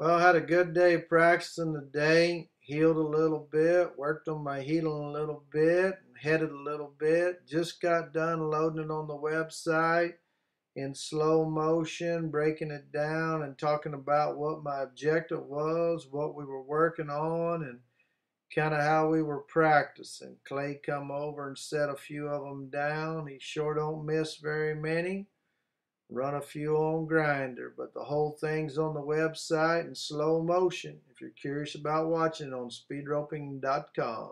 Well, I had a good day practicing today. Heeled a little bit, worked on my heeling a little bit, headed a little bit. Just got done loading it on the website in slow motion, breaking it down and talking about what my objective was, what we were working on, and kind of how we were practicing. Clay come over and set a few of them down. He sure don't miss very many run a few on Grinder, but the whole thing's on the website in slow motion if you're curious about watching it on speedroping.com.